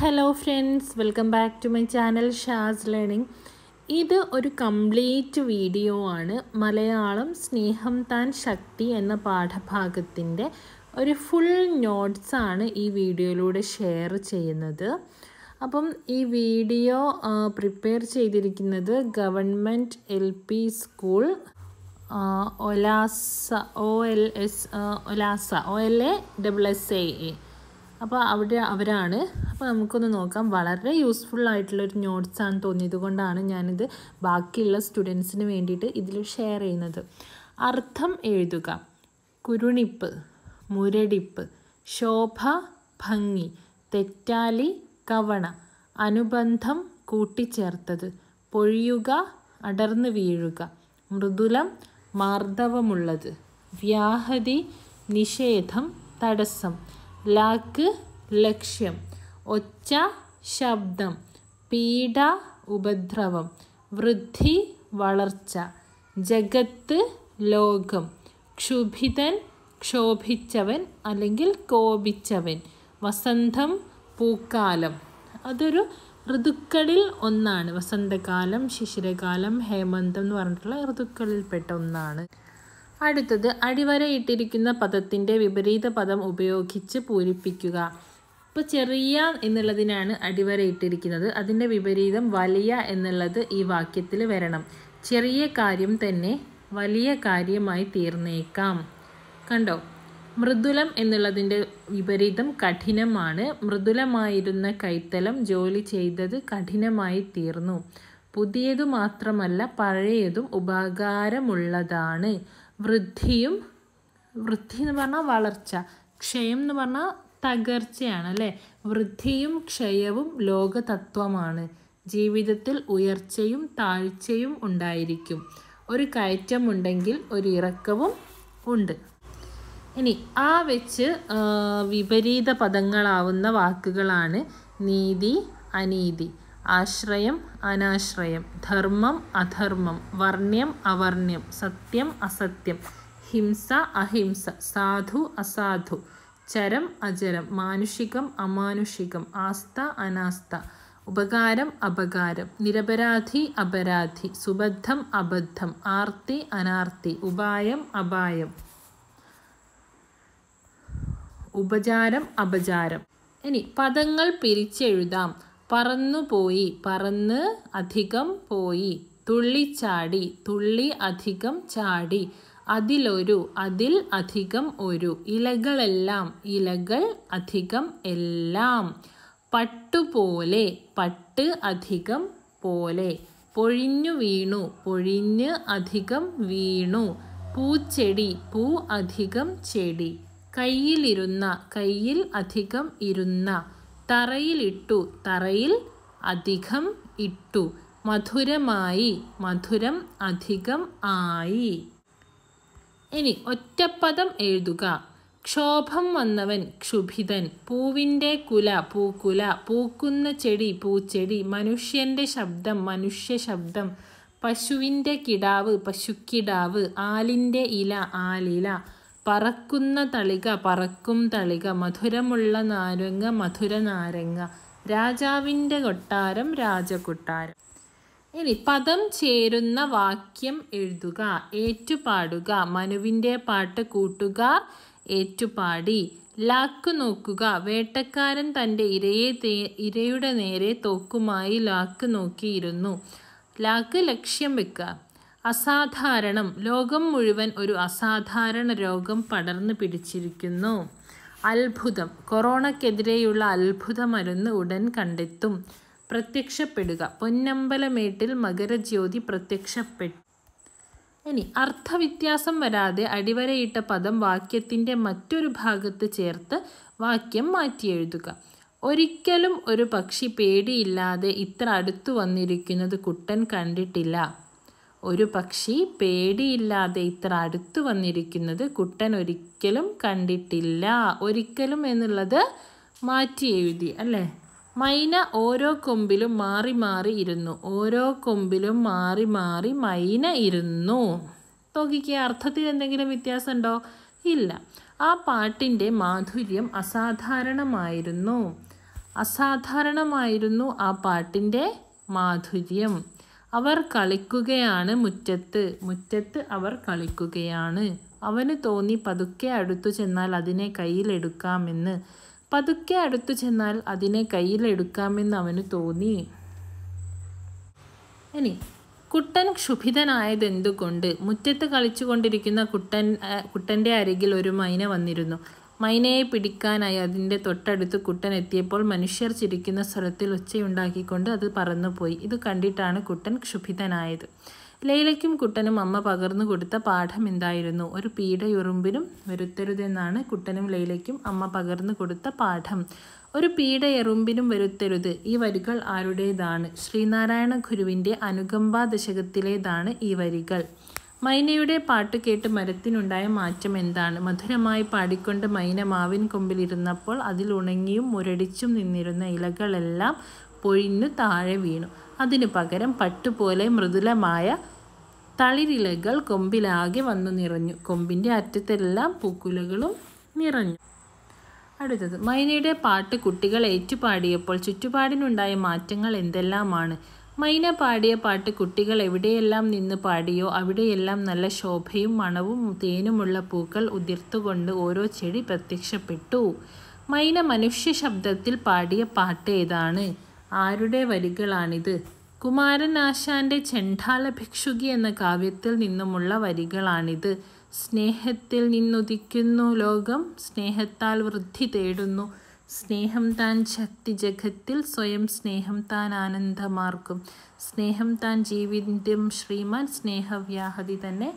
Hello friends welcome back to my channel Shaz learning ഇത് ഒരു complete video ആണ്. മലയാളം സ്നേഹം താൻ ശക്തി എന്ന പാഠഭാഗത്തിന്റെ ഒരു ഫുൾ നോട്ട്സാണ് ഈ വീഡിയോയിലൂടെ ഷെയർ ചെയ്യുന്നത്. അപ്പം ഈ വീഡിയോ പ്രിപ്പയർ ചെയ്തിരിക്കുന്നത് government L P school Olasa O L S Olasa O L A double S A A. അപ്പോൾ അവിടെ അവരാണ്. അപ്പോൾ നമുക്കൊന്ന് നോക്കാം. വളരെ യൂസ്ഫുൾ ആയിട്ടുള്ളൊരു ആണ് തോന്നിയത് കൊണ്ടാണ് ഞാനിത് ബാക്കിയുള്ള സ്റ്റുഡൻസിന് വേണ്ടിയിട്ട് ഇതിൽ ഷെയർ ചെയ്യുന്നത്. അർത്ഥം എഴുതുക. കുരുണിപ്പ് മുരടിപ്പ് ശോഭ ഭംഗി തെറ്റാലി കവണ അനുബന്ധം കൂട്ടിച്ചേർത്തത് പൊഴിയുക അടർന്നു വീഴുക മൃദുലം മാർദ്ദവമുള്ളത് വ്യാഹതി നിഷേധം തടസ്സം ലാക്ക് ലക്ഷ്യം ഒച്ച ശബ്ദം പീഡ ഉപദ്രവം വൃദ്ധി വളർച്ച ജഗത്ത് ലോകം ക്ഷുഭിതൻ ക്ഷോഭിച്ചവൻ അല്ലെങ്കിൽ കോപിച്ചവൻ വസന്തം പൂക്കാലം. അതൊരു ഋതുക്കളിൽ ഒന്നാണ്. വസന്തകാലം ശിശിരകാലം ഹേമന്തം എന്ന് പറഞ്ഞിട്ടുള്ള ഋതുക്കളിൽപ്പെട്ട ഒന്നാണ്. അടുത്തത് അടിവരയിട്ടിരിക്കുന്ന പദത്തിന്റെ വിപരീത പദം ഉപയോഗിച്ച് പൂരിപ്പിക്കുക. ഇപ്പോൾ ചെറിയ എന്നുള്ളതിനാണ് അടിവരയിട്ടിരിക്കുന്നത്. അതിന്റെ വിപരീതം വലിയ എന്നുള്ളത് ഈ വാക്യത്തിൽ വരണം. ചെറിയ കാര്യം തന്നെ വലിയ കാര്യമായി തീർന്നേക്കാം. കണ്ടോ? മൃദുലം എന്നുള്ളതിന്റെ വിപരീതം കഠിനമാണ്. മൃദുലമായിരുന്ന കൈത്തലം ജോലി ചെയ്തത് കഠിനമായി തീർന്നു. പുതിയതു മാത്രമല്ല പഴയതും ഉപകാരമുള്ളതാണ്. വൃദ്ധിയും വൃദ്ധി എന്ന് പറഞ്ഞാൽ വളർച്ച ക്ഷയം എന്ന് പറഞ്ഞാൽ തകർച്ചയാണ് അല്ലേ? വൃദ്ധിയും ക്ഷയവും ലോകതത്വമാണ്. ജീവിതത്തിൽ ഉയർച്ചയും താഴ്ചയും ഉണ്ടായിരിക്കും. ഒരു കയറ്റം ഉണ്ടെങ്കിൽ ഒരു ഇറക്കവും ഉണ്ട്. ഇനി ആ വെച്ച് വിപരീത പദങ്ങളാവുന്ന വാക്കുകളാണ് നീതി അനീതി. ആശ്രയം അനാശ്രയം. ധർമ്മം അധർമ്മം. വർണ്യം അവർണ്യം. സത്യം അസത്യം. ഹിംസ അഹിംസ. സാധു അസാധു. ചരം അചരം. മാനുഷികം അമാനുഷികം. ആസ്ഥ അനാസ്ഥ. ഉപകാരം അപകാരം. നിരപരാധി അപരാധി. സുബദ്ധം അബദ്ധം. ആർത്തി അനാർത്തി. ഉപായം അപായം. ഉപചാരം അപചാരം. ഇനി പദങ്ങൾ പിരിച്ചെഴുതാം. പറന്നുപോയി പറന്ന് അധികം പോയി. തുള്ളിച്ചാടി തുള്ളി അധികം ചാടി. അതിലൊരു അതിൽ അധികം ഒരു. ഇലകളെല്ലാം ഇലകൾ അധികം എല്ലാം. പട്ടുപോലെ പട്ട് അധികം പോലെ. പൊഴിഞ്ഞു വീണു പൊഴിഞ്ഞ് അധികം വീണു. പൂച്ചെടി പൂ അധികം ചെടി. കയ്യിലിരുന്ന കയ്യിൽ അധികം ഇരുന്ന. തറയിലിട്ടു. തറയിൽ അധികം ഇട്ടു. മധുരമായി. മധുരം അധികം ആയി. ഇനി ഒറ്റപ്പദം എഴുതുക. ക്ഷോഭം വന്നവൻ ക്ഷുഭിതൻ. പൂവിന്റെ കുല പൂക്കുല. പൂക്കുന്ന ചെടി പൂച്ചെടി. മനുഷ്യന്റെ ശബ്ദം മനുഷ്യ ശബ്ദം. പശുവിന്റെ കിടാവ് പശുക്കിടാവ്. ആലിന്റെ ഇല ആലില. പറക്കുന്ന തളിക പറക്കും തളിക മധുരമുള്ള നാരങ്ങ മധുര നാരങ്ങ രാജാവിന്റെ കൊട്ടാരം രാജകൊട്ടാരം. ഇനി പദം ചേരുന്ന വാക്യം എഴുതുക ഏറ്റുപാടുക മനുവിന്റെ പാട്ട് കൂട്ടുകാർ ഏറ്റുപാടി ലാക്ക് നോക്കുക വേട്ടക്കാരൻ തന്റെ ഇരയെ ഇരയുടെ നേരെ തോക്കുമായി ലാക്ക് നോക്കിയിരുന്നു. ലാക്ക് ലക്ഷ്യം വെക്കുക. അസാധാരണം. ലോകം മുഴുവൻ ഒരു അസാധാരണ രോഗം പടർന്നു പിടിച്ചിരിക്കുന്നു. അത്ഭുതം. കൊറോണയ്ക്കെതിരെയുള്ള അത്ഭുത മരുന്ന് ഉടൻ കണ്ടെത്തും. പ്രത്യക്ഷപ്പെടുക. പൊന്നമ്പലമേട്ടിൽ മകരജ്യോതി പ്രത്യക്ഷപ്പെട്ടു. ഇനി അർത്ഥവ്യത്യാസം വരാതെ അടിവരയിട്ട പദം വാക്യത്തിന്റെ മറ്റൊരു ഭാഗത്ത് ചേർത്ത് വാക്യം മാറ്റിയെഴുതുക. ഒരിക്കലും ഒരു പക്ഷി പേടിയില്ലാതെ ഇത്ര അടുത്തു വന്നിരിക്കുന്നത് കുട്ടൻ കണ്ടിട്ടില്ല. ഒരു പക്ഷി പേടിയില്ലാതെ ഇത്ര അടുത്തു വന്നിരിക്കുന്നത് കുട്ടൻ ഒരിക്കലും കണ്ടിട്ടില്ല. ഒരിക്കലും എന്നുള്ളത് മാറ്റി എഴുതി അല്ലേ? മൈന ഓരോ കൊമ്പിലും മാറി മാറി ഇരുന്നു. ഓരോ കൊമ്പിലും മാറി മാറി മൈന ഇരുന്നു. നോക്കിക്കേ അർത്ഥത്തിൽ എന്തെങ്കിലും വ്യത്യാസമുണ്ടോ? ഇല്ല. ആ പാട്ടിന്റെ മാധുര്യം അസാധാരണമായിരുന്നു. അസാധാരണമായിരുന്നു ആ പാട്ടിന്റെ മാധുര്യം. അവർ കളിക്കുകയാണ് മുറ്റത്ത്. മുറ്റത്ത് അവർ കളിക്കുകയാണ്. അവന് തോന്നി പതുക്കെ അടുത്തു ചെന്നാൽ അതിനെ കയ്യിലെടുക്കാമെന്ന് പതുക്കെ അടുത്തു ചെന്നാൽ അതിനെ കയ്യിലെടുക്കാമെന്ന് അവന് തോന്നി. ഇനി കുട്ടൻ ക്ഷുഭിതനായതെന്തുകൊണ്ട്? മുറ്റത്ത് കളിച്ചുകൊണ്ടിരിക്കുന്ന കുട്ടൻ കുട്ടന്റെ അരികിൽ ഒരു മൈന വന്നിരുന്നു. മൈനയെ പിടിക്കാനായി അതിന്റെ തൊട്ടടുത്ത് കുട്ടൻ എത്തിയപ്പോൾ മനുഷ്യർ ചിരിക്കുന്ന സ്വരത്തിൽ ഒച്ചയുണ്ടാക്കിക്കൊണ്ട് അത് പറന്നുപോയി. ഇത് കണ്ടിട്ടാണ് കുട്ടൻ ക്ഷുഭിതനായത്. ലൈലയ്ക്കും കുട്ടനും അമ്മ പകർന്നു കൊടുത്ത പാഠം എന്തായിരുന്നു? ഒരു പീഡയുറുമ്പിനും വരുത്തരുതെന്നാണ് കുട്ടനും ലൈലയ്ക്കും അമ്മ പകർന്നു കൊടുത്ത പാഠം. ഒരു പീഡ എറുമ്പിനും വരുത്തരുത്. ഈ വരികൾ ആരുടേതാണ്? ശ്രീനാരായണ ഗുരുവിന്റെ അനുകമ്പാ ദശകത്തിലേതാണ് ഈ വരികൾ. മൈനയുടെ പാട്ട് കേട്ട് മരത്തിനുണ്ടായ മാറ്റം എന്താണ്? മധുരമായി പാടിക്കൊണ്ട് മൈന മാവിൻ കൊമ്പിലിരുന്നപ്പോൾ അതിൽ ഉണങ്ങിയും മുരടിച്ചും നിന്നിരുന്ന ഇലകളെല്ലാം പൊഴിഞ്ഞു താഴെ വീണു. അതിനു പകരം പട്ടുപോലെ മൃദുലമായ തളിരിലകൾ കൊമ്പിലാകെ വന്നു നിറഞ്ഞു. കൊമ്പിന്റെ അറ്റത്തെല്ലാം പൂക്കുലകളും നിറഞ്ഞു. അടുത്തത് മൈനയുടെ പാട്ട് കുട്ടികൾ ഏറ്റുപാടിയപ്പോൾ ചുറ്റുപാടിനുണ്ടായ മാറ്റങ്ങൾ എന്തെല്ലാമാണ്? മൈന പാടിയ പാട്ട് കുട്ടികൾ എവിടെയെല്ലാം നിന്ന് പാടിയോ അവിടെയെല്ലാം നല്ല ശോഭയും മണവും തേനുമുള്ള പൂക്കൾ ഉതിർത്തുകൊണ്ട് ഓരോ ചെടി പ്രത്യക്ഷപ്പെട്ടു. മൈന മനുഷ്യ ശബ്ദത്തിൽ പാടിയ പാട്ട് ഏതാണ്? ആരുടെ വരികളാണിത്? കുമാരൻ ആശാന്റെ ചെണ്ടാല ഭിക്ഷുകി എന്ന കാവ്യത്തിൽ നിന്നുമുള്ള വരികളാണിത്. സ്നേഹത്തിൽ നിന്നുദിക്കുന്നു ലോകം സ്നേഹത്താൽ വൃദ്ധി തേടുന്നു. സ്നേഹം താൻ ശക്തി ജഗത്തിൽ സ്വയം സ്നേഹം താൻ ആനന്ദമാർക്കും. സ്നേഹം താൻ ജീവിതം ശ്രീമാൻ സ്നേഹവ്യാഹതി തന്നെ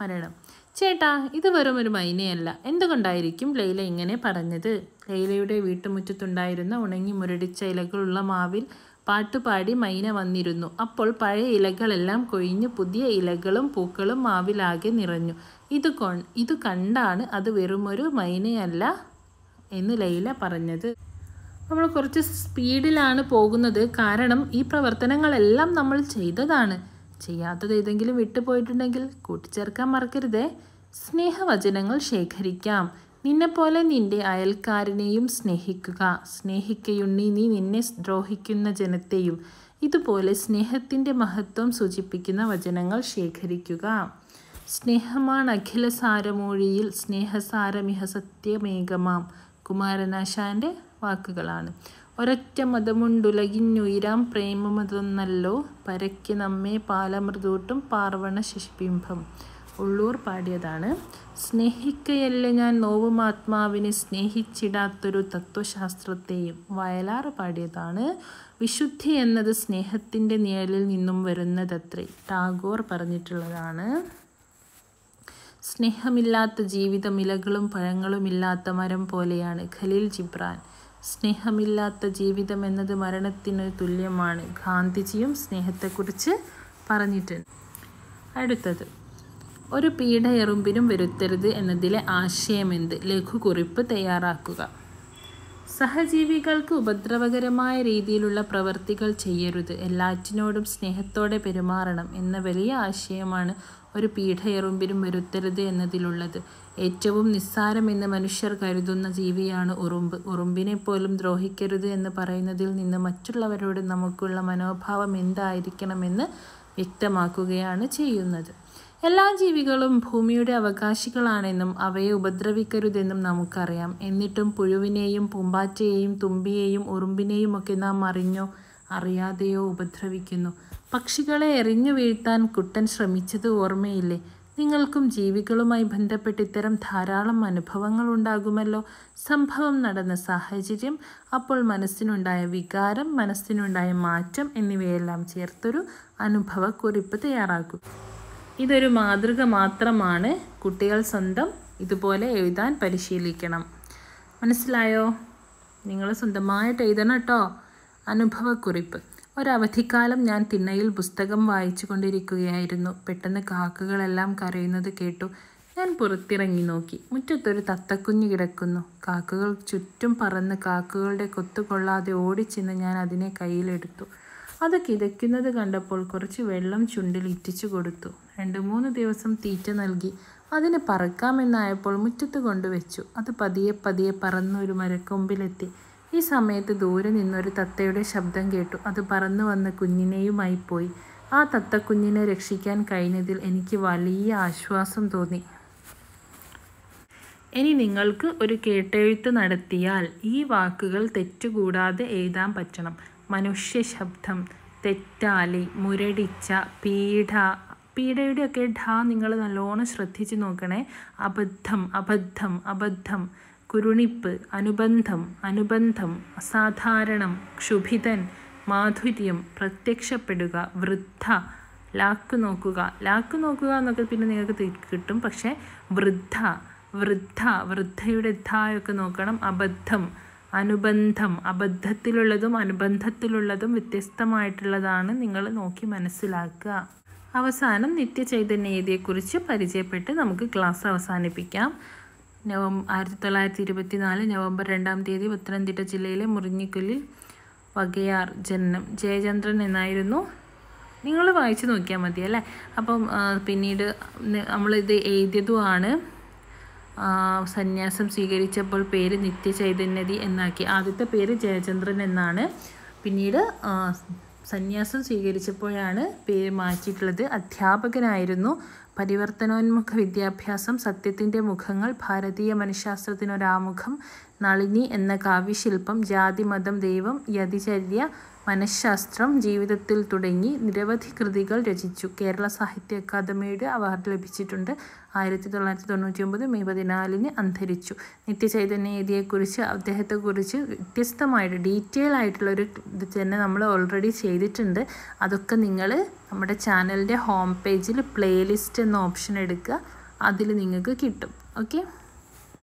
മരണം. ചേട്ടാ ഇത് വെറും ഒരു മൈനയല്ല. എന്തുകൊണ്ടായിരിക്കും ലൈല ഇങ്ങനെ പറഞ്ഞത്? ലൈലയുടെ വീട്ടുമുറ്റത്തുണ്ടായിരുന്ന ഉണങ്ങി മുരടിച്ച ഇലകളുള്ള മാവിൽ പാട്ടുപാടി മൈന വന്നിരുന്നു. അപ്പോൾ പഴയ ഇലകളെല്ലാം കൊഴിഞ്ഞ് പുതിയ ഇലകളും പൂക്കളും മാവിലാകെ നിറഞ്ഞു. ഇത് കൊ ഇത് കണ്ടാണ് അത് വെറുമൊരു മൈനയല്ല. എന്ന് ലൈല പറഞ്ഞത്. നമ്മൾ കുറച്ച് സ്പീഡിലാണ് പോകുന്നത്. കാരണം ഈ പ്രവർത്തനങ്ങളെല്ലാം നമ്മൾ ചെയ്തതാണ്. ചെയ്യാത്തത് ഏതെങ്കിലും വിട്ടുപോയിട്ടുണ്ടെങ്കിൽ കൂട്ടിച്ചേർക്കാൻ മറക്കരുതേ. സ്നേഹവചനങ്ങൾ ശേഖരിക്കാം. നിന്നെപ്പോലെ നിന്റെ അയൽക്കാരനെയും സ്നേഹിക്കുക. സ്നേഹിക്കയുണ്ണി നീ നിന്നെ ദ്രോഹിക്കുന്ന ജനത്തെയും. ഇതുപോലെ സ്നേഹത്തിന്റെ മഹത്വം സൂചിപ്പിക്കുന്ന വചനങ്ങൾ ശേഖരിക്കുക. സ്നേഹമാണ് അഖിലസാരമൊഴിയിൽ സ്നേഹസാരമിഹ സത്യമേകമാം. കുമാരനാശാന്റെ വാക്കുകളാണ്. ഒരൊറ്റ മതമുണ്ടുലകിന്നുയരാം പ്രേമമതൊന്നല്ലോ പരയ്ക്ക് നമ്മെ പാലമൃതൂട്ടും പാർവണ ശിശുബിംബം. ഉള്ളൂർ പാടിയതാണ്. സ്നേഹിക്കയല്ല ഞാൻ നോവും ആത്മാവിനെ സ്നേഹിച്ചിടാത്തൊരു തത്വശാസ്ത്രത്തെയും വയലാർ പാടിയതാണ്. വിശുദ്ധി എന്നത് സ്നേഹത്തിന്റെ നിഴലിൽ നിന്നും വരുന്നതത്രേ ടാഗോർ പറഞ്ഞിട്ടുള്ളതാണ്. സ്നേഹമില്ലാത്ത ജീവിതം ഇലകളും പഴങ്ങളും ഇല്ലാത്ത മരം പോലെയാണ് ഖലീൽ ജിബ്രാൻ. സ്നേഹമില്ലാത്ത ജീവിതം എന്നത് മരണത്തിന് തുല്യമാണ്. ഗാന്ധിജിയും സ്നേഹത്തെക്കുറിച്ച് പറഞ്ഞിട്ടുണ്ട്. അടുത്തത്. ഒരു പീഡ എറുമ്പിനും വരുത്തരുത് എന്നതിലെ ആശയമെന്ത്? ലഘുകുറിപ്പ് തയ്യാറാക്കുക. സഹജീവികൾക്ക് ഉപദ്രവകരമായ രീതിയിലുള്ള പ്രവർത്തികൾ ചെയ്യരുത്. എല്ലാറ്റിനോടും സ്നേഹത്തോടെ പെരുമാറണം എന്ന വലിയ ആശയമാണ് ഒരു പീഠയെറുമ്പിനും വരുത്തരുത് എന്നതിലുള്ളത്. ഏറ്റവും നിസ്സാരമെന്ന് മനുഷ്യർ കരുതുന്ന ജീവിയാണ് ഉറുമ്പ്. ഉറുമ്പിനെ പോലും ദ്രോഹിക്കരുത് എന്ന് പറയുന്നതിൽ നിന്ന് മറ്റുള്ളവരോട് നമുക്കുള്ള മനോഭാവം എന്തായിരിക്കണമെന്ന് വ്യക്തമാക്കുകയാണ് ചെയ്യുന്നത്. എല്ലാ ജീവികളും ഭൂമിയുടെ അവകാശികളാണെന്നും അവയെ ഉപദ്രവിക്കരുതെന്നും നമുക്കറിയാം. എന്നിട്ടും പുഴുവിനെയും പൂമ്പാറ്റയെയും തുമ്പിയെയും ഉറുമ്പിനെയും ഒക്കെ നാം അറിഞ്ഞോ അറിയാതെയോ ഉപദ്രവിക്കുന്നു. പക്ഷികളെ എറിഞ്ഞു വീഴ്ത്താൻ കുട്ടൻ ശ്രമിച്ചത് ഓർമ്മയില്ലേ? നിങ്ങൾക്കും ജീവികളുമായി ബന്ധപ്പെട്ട് ഇത്തരം ധാരാളം അനുഭവങ്ങൾ ഉണ്ടാകുമല്ലോ. സംഭവം നടന്ന സാഹചര്യം അപ്പോൾ മനസ്സിനുണ്ടായ വികാരം മനസ്സിനുണ്ടായ മാറ്റം എന്നിവയെല്ലാം ചേർത്തൊരു അനുഭവക്കുറിപ്പ് തയ്യാറാക്കും. ഇതൊരു മാതൃക മാത്രമാണ്. കുട്ടികൾ സ്വന്തം ഇതുപോലെ എഴുതാൻ പരിശീലിക്കണം. മനസ്സിലായോ? നിങ്ങൾ സ്വന്തമായിട്ട് എഴുതണം കേട്ടോ. അനുഭവക്കുറിപ്പ്. ഒരവധിക്കാലം ഞാൻ തിണ്ണയിൽ പുസ്തകം വായിച്ചു കൊണ്ടിരിക്കുകയായിരുന്നു. പെട്ടെന്ന് കാക്കകളെല്ലാം കരയുന്നത് കേട്ടു. ഞാൻ പുറത്തിറങ്ങി നോക്കി. മുറ്റത്തൊരു തത്തക്കുഞ്ഞ് കിടക്കുന്നു. കാക്കകൾ ചുറ്റും പറന്ന് കാക്കകളുടെ കൊത്തുകൊള്ളാതെ ഓടിച്ചെന്ന് ഞാൻ അതിനെ കയ്യിലെടുത്തു. അത് കിതയ്ക്കുന്നത് കണ്ടപ്പോൾ കുറച്ച് വെള്ളം ചുണ്ടിൽ ഇറ്റിച്ചു കൊടുത്തു. രണ്ട് മൂന്ന് ദിവസം തീറ്റ നൽകി. അതിന് പറക്കാമെന്നായപ്പോൾ മുറ്റത്ത് കൊണ്ടുവച്ചു. അത് പതിയെ പതിയെ പറന്നൊരു മരക്കൊമ്പിലെത്തി. ഈ സമയത്ത് ദൂരെ നിന്നൊരു തത്തയുടെ ശബ്ദം കേട്ടു. അത് പറന്നു വന്ന കുഞ്ഞിനെയുമായി പോയി. ആ തത്ത കുഞ്ഞിനെ രക്ഷിക്കാൻ കഴിഞ്ഞതിൽ എനിക്ക് വലിയ ആശ്വാസം തോന്നി. ഇനി നിങ്ങൾക്ക് ഒരു കേട്ടെഴുത്ത് നടത്തിയാൽ ഈ വാക്കുകൾ തെറ്റുകൂടാതെ എഴുതാൻ പറ്റണം. മനുഷ്യ ശബ്ദം തെറ്റാലി മുരടിച്ച പീഡ പീഡയുടെയൊക്കെ ഢ നിങ്ങൾ നല്ലോണം ശ്രദ്ധിച്ച് നോക്കണേ. അബദ്ധം അബദ്ധം അബദ്ധം കുരുണിപ്പ് അനുബന്ധം അനുബന്ധം അസാധാരണം ക്ഷുഭിതൻ മാധുര്യം പ്രത്യക്ഷപ്പെടുക വൃദ്ധ ലാക്ക് നോക്കുക. ലാക്ക് നോക്കുക എന്നൊക്കെ പിന്നെ നിങ്ങൾക്ക് കിട്ടും. പക്ഷേ വൃദ്ധ വൃദ്ധ വൃദ്ധയുടെ ധായൊക്കെ നോക്കണം. അബദ്ധം അനുബന്ധം അബദ്ധത്തിലുള്ളതും അനുബന്ധത്തിലുള്ളതും വ്യത്യസ്തമായിട്ടുള്ളതാണ് നിങ്ങൾ നോക്കി മനസ്സിലാക്കുക. അവസാനം നിത്യചൈതന്യതയെക്കുറിച്ച് പരിചയപ്പെട്ട് നമുക്ക് ക്ലാസ് അവസാനിപ്പിക്കാം. നവംബർ ആയിരത്തി തൊള്ളായിരത്തി ഇരുപത്തി നാല് നവംബർ രണ്ടാം തീയതി പത്തനംതിട്ട ജില്ലയിലെ മുറിഞ്ഞിക്കുലിൽ വകയാർ ജനനം ജയചന്ദ്രൻ എന്നായിരുന്നു. നിങ്ങൾ വായിച്ചു നോക്കിയാൽ മതി അല്ലേ? അപ്പം പിന്നീട് നമ്മളിത് എഴുതിയതുമാണ്. സന്യാസം സ്വീകരിച്ചപ്പോൾ പേര് നിത്യചൈതന്യതി എന്നാക്കി. ആദ്യത്തെ പേര് ജയചന്ദ്രൻ എന്നാണ്. പിന്നീട് സന്യാസം സ്വീകരിച്ചപ്പോഴാണ് പേര് മാറ്റിയിട്ടുള്ളത്. അധ്യാപകനായിരുന്നു. പരിവർത്തനോന്മുഖ വിദ്യാഭ്യാസം സത്യത്തിന്റെ മുഖങ്ങൾ ഭാരതീയ മനഃശാസ്ത്രത്തിനൊരാമുഖം നളിനി എന്ന കാവ്യശില്പം ജാതി മതം ദൈവം യതിചര്യ മനഃശാസ്ത്രം ജീവിതത്തിൽ തുടങ്ങി നിരവധി കൃതികൾ രചിച്ചു. കേരള സാഹിത്യ അക്കാദമിയുടെ അവാർഡ് ലഭിച്ചിട്ടുണ്ട്. ആയിരത്തി തൊള്ളായിരത്തി തൊണ്ണൂറ്റി ഒമ്പത് മെയ് പതിനാലിന് അന്തരിച്ചു. നിത്യചൈതന്യതയെക്കുറിച്ച് അദ്ദേഹത്തെക്കുറിച്ച് വ്യത്യസ്തമായിട്ട് ഡീറ്റെയിൽ ആയിട്ടുള്ളൊരു ഇത് തന്നെ നമ്മൾ ഓൾറെഡി ചെയ്തിട്ടുണ്ട്. അതൊക്കെ നിങ്ങൾ നമ്മുടെ ചാനലിന്റെ ഹോം പേജിൽ പ്ലേലിസ്റ്റ് എന്ന ഓപ്ഷൻ എടുക്കുക. അതിൽ നിങ്ങൾക്ക് കിട്ടും. ഓക്കെ